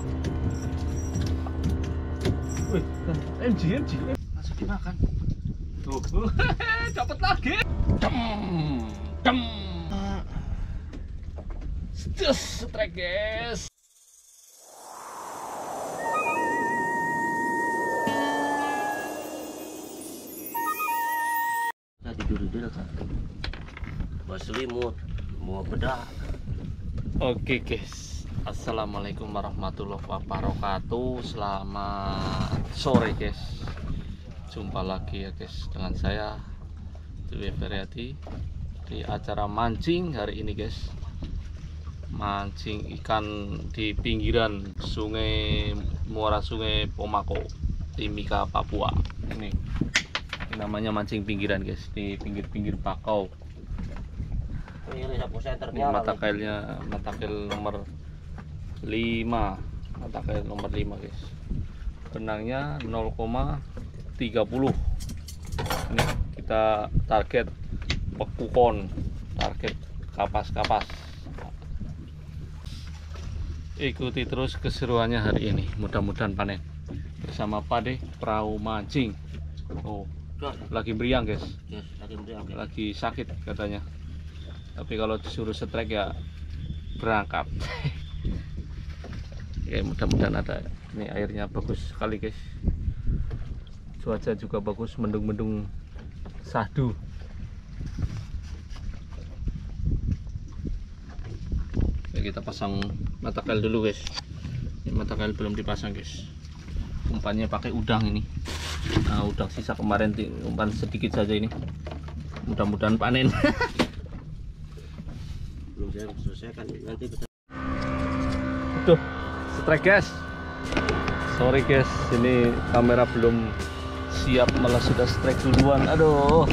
pak wih MG MG Langsung dimakan. tuh. Dapat lagi. Dem dem Stus, strike guys tidur di Kak. Bos selimut, mau bedak. Oke guys, assalamualaikum warahmatullahi wabarakatuh. Selamat sore guys. Jumpa lagi ya guys dengan saya Dewi Feryati di acara mancing hari ini guys. Mancing ikan di pinggiran Sungai Muara Sungai Pomako, Timika, Papua. Ini, ini namanya mancing pinggiran guys di pinggir-pinggir Pakau. Ini mata kailnya mata kail nomor 5 mata kail nomor 5 guys. Benangnya 0,30 ini kita target pekukon target kapas-kapas. Ikuti terus keseruannya hari ini. Mudah-mudahan panen. Bersama Pade perahu mancing oh lagi meriang guys. Yes, lagi beriang. lagi sakit katanya. Tapi kalau disuruh strike ya berangkat ya mudah-mudahan ada. Ini airnya bagus sekali guys. Cuaca juga bagus mendung-mendung sahdu ya, kita pasang mata kail dulu guys. Ini mata kail belum dipasang guys. Umpannya pakai udang ini. Nah, udang sisa kemarin umpan sedikit saja ini. Mudah-mudahan panen. Belum saya selesaikan nanti bisa. Strike guys. Sorry guys, ini kamera belum siap malah sudah strike duluan. Aduh.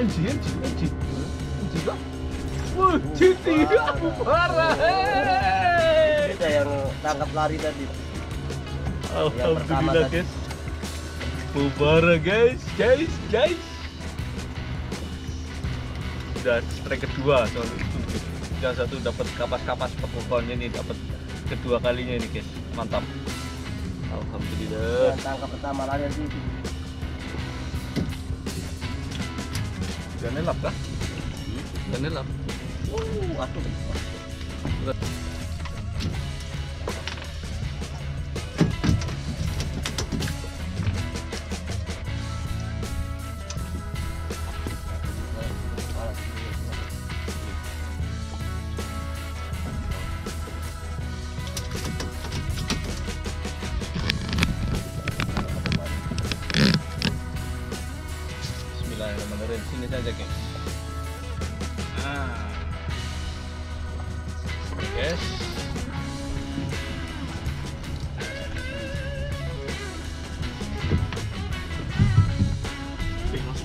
NG, NG, NG, NG kah? Wih, GT, aku parah. Hey. Kita yang tangkap lari tadi. Alhamdulillah guys. Mubara guys, guys, guys. Sudah strike kedua soalnya yang satu dapat kapas-kapas pekukonnya ini dapat kedua kalinya ini guys. Mantap. Alhamdulillah. Yang tangkap pertama lari tadi. Dan nelap kah? Dan nelap. Uh, atuh.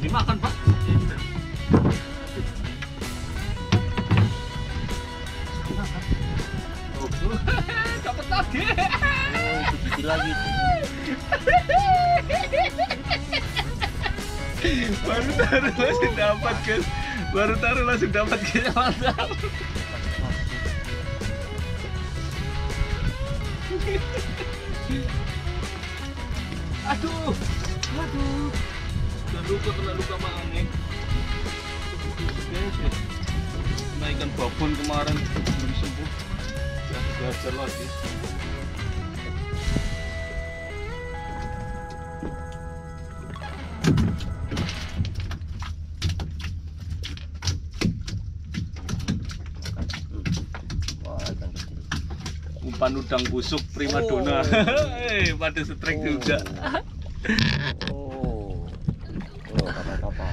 Dimakan pak. Oh, dapat lagi. Oh, itu lagi. Baru taruh langsung dapat guys. Baru taruh langsung dapat guys. Mantap. Aduh, aduh. Dan luka kena luka ya. Kena ikan babon kemarin belum sembuh. Ya, gagal lagi. Umpan udang busuk primadona. Eh, pada strike Oh. juga. Oh. Oh, kapal-kapal.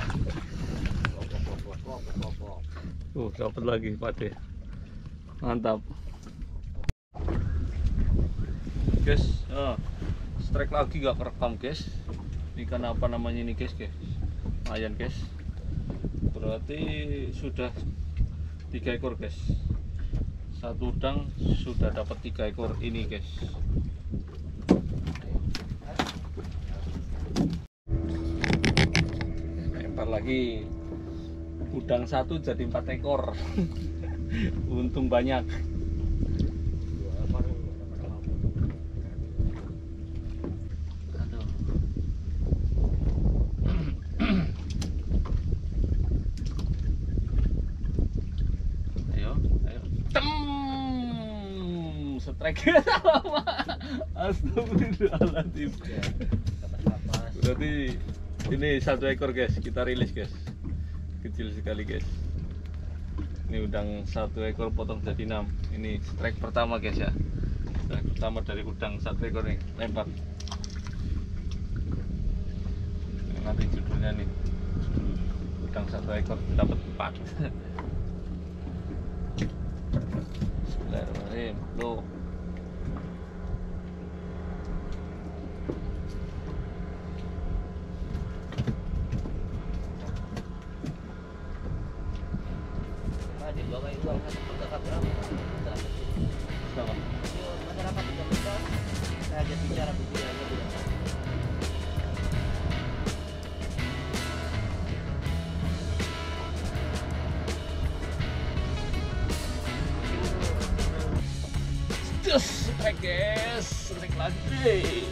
Tuh, dapat lagi pade. Mantap. Guys, ah, strike lagi gak kerekam, guys. Ikan apa namanya ini, guys, guys? Lumayan, guys. Berarti sudah tiga ekor, guys. Satu udang sudah dapat tiga ekor ini, guys. Bentar lagi udang satu jadi empat ekor. Untung banyak. Aduh. Ayo, ayo. Tem. Strike. Astagfirullahaladzim. Kapas. Berarti ini satu ekor guys, kita rilis guys. Kecil sekali guys. Ini udang satu ekor potong jadi enam. Ini strike pertama guys ya. Strike pertama dari udang satu ekor nih, lempar. Ini nanti judulnya nih. Udang satu ekor dapat empat. Bismillahirrahmanirrahim. Loh. Di bawah uang satu juta berapa? Sama. Yo, masyarakat tidak bisa saja bicara begini aja tidak. Just strike guys, strike lagi.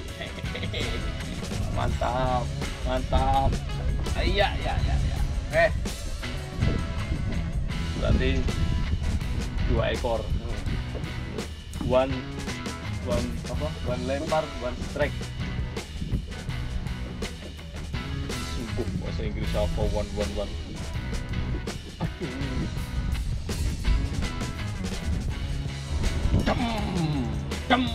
Mantap, mantap. Iya, iya, iya, iya. Oke. Berarti dua ekor. One, one apa? One lempar, one strike. Sungguh bahasa Inggris apa? One, one, one. Aduh. Dem,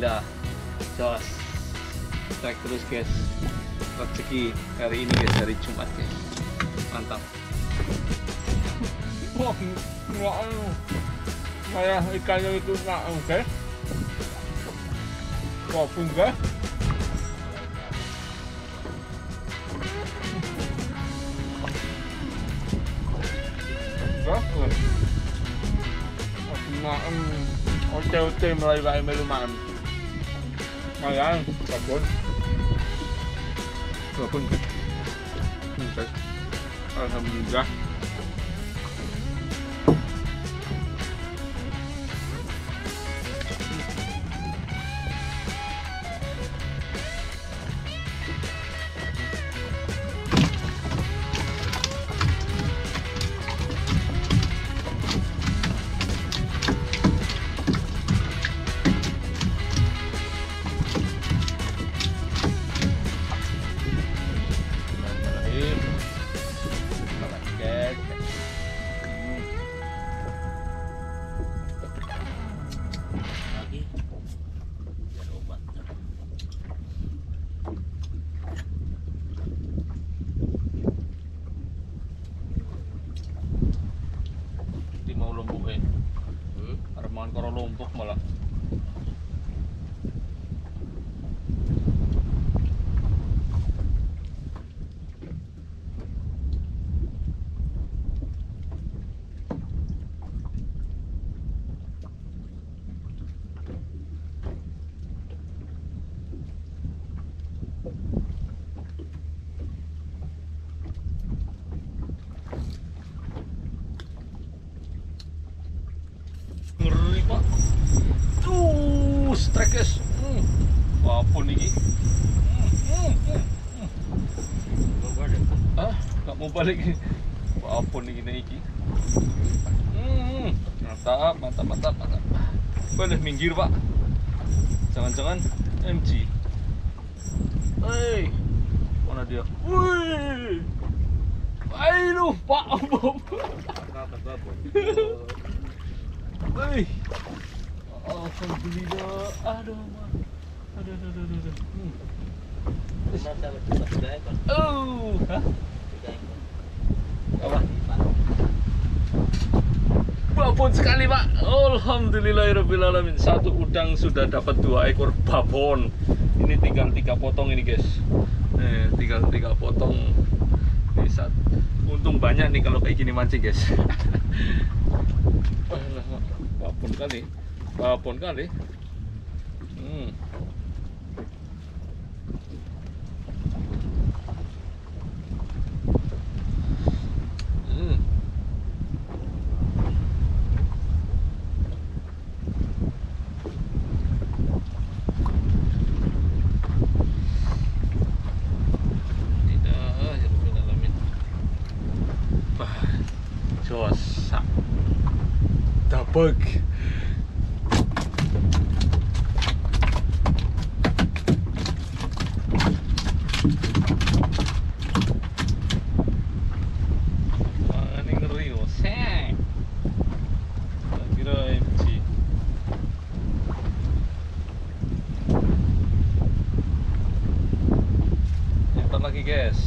alhamdulillah. Jos. Strike terus guys. Rezeki hari ini guys, hari Jumat guys. Mantap. Wah, nggak Kayak ikannya itu nggak oke. Walaupun enggak Enggak kan Masih maem Oce-oce mulai bayi melu maem Mayan, babon Babon Oke Alhamdulillah Bismillahirrahmanirrahim. Apa pun ini. Hmm. Mau balik? Ah, nggak mau balik. Apa pun ini iki. Hmm, mantap, mantap, mantap, mantap. Boleh minggir pak. Jangan-jangan MG. Hei, mana dia? Wih, ayo pak. Apa? Wih, alhamdulillah. Aduh. Aduh, aduh, aduh, aduh. Hmm. Oh, hah? Babon sekali pak Alhamdulillahirrahmanirrahim Satu udang sudah dapat dua ekor babon Ini tinggal tiga potong ini guys Nih, tinggal tiga potong Ini satu untung banyak nih kalau kayak gini mancing guys walaupun kali walaupun kali. Hmm. Tidak, ya Rabbil Alamin. Wah, Josa. Dabeg. Wah, ini ngeri loh. Sek. Tak kira MC. Nyetor lagi guys.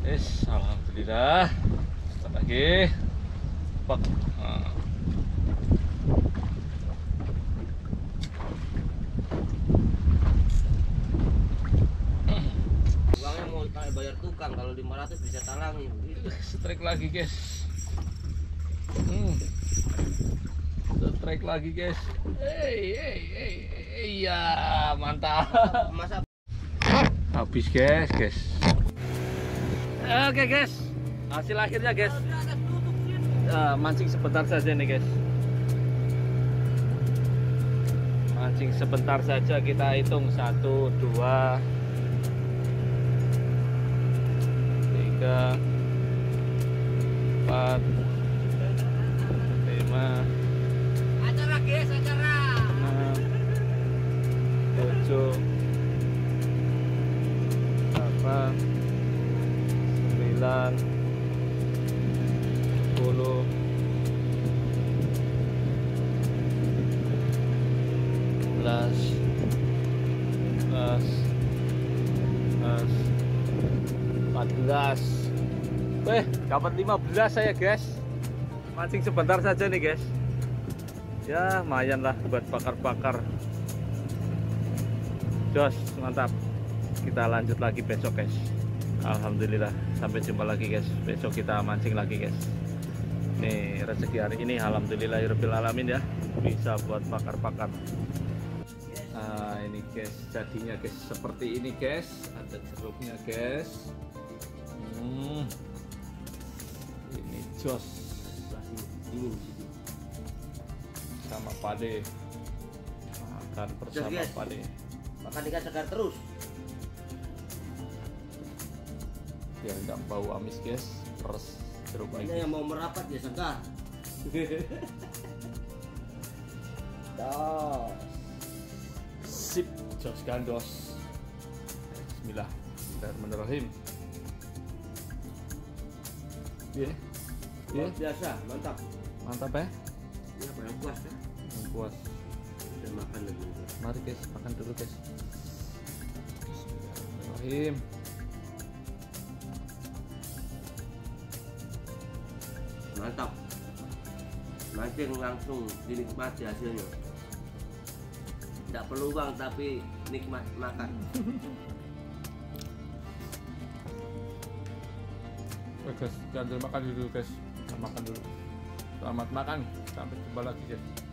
Yes, alhamdulillah. Nyetor lagi. Pak. Nah. Uangnya mau bayar tukang kalau 500 bisa talangin. Gitu. Strike lagi guys. Hmm. Strike lagi guys. Hey, hey, hey, hey, ya mantap. Masa Habis guys, guys. Oke guys, hasil akhirnya guys. Eh, mancing sebentar saja nih guys. Mancing sebentar saja kita hitung satu, dua, tiga, empat, 14 eh dapat 15 saya, guys. Mancing sebentar saja nih, guys. Ya, lumayan lah buat bakar-bakar. Jos, mantap. Kita lanjut lagi besok, guys. Alhamdulillah. Sampai jumpa lagi, guys. Besok kita mancing lagi, guys. Nih, rezeki hari ini alhamdulillah ya alamin ya. Bisa buat bakar-bakar. Nah, ini guys, jadinya guys seperti ini guys. Ada jeruknya guys. Hmm. Ini jos sama pade. Makan bersama pade. Makan ikan segar terus. biar nggak bau amis guys terus jeruk Ini lagi yang mau merapat ya segar. Dah. Sip jos gandos Bismillah Bismillahirrahmanirrahim Iya Iya Luar biasa, mantap. mantap ya apa yang puas ya? puas Udah makan lagi. mari guys makan dulu guys Bismillahirrahmanirrahim Mantap. Mancing langsung dinikmati hasilnya. Tidak perlu uang tapi nikmat makan. Oke guys jangan makan dulu guys. Makan dulu. Selamat makan. Sampai jumpa lagi guys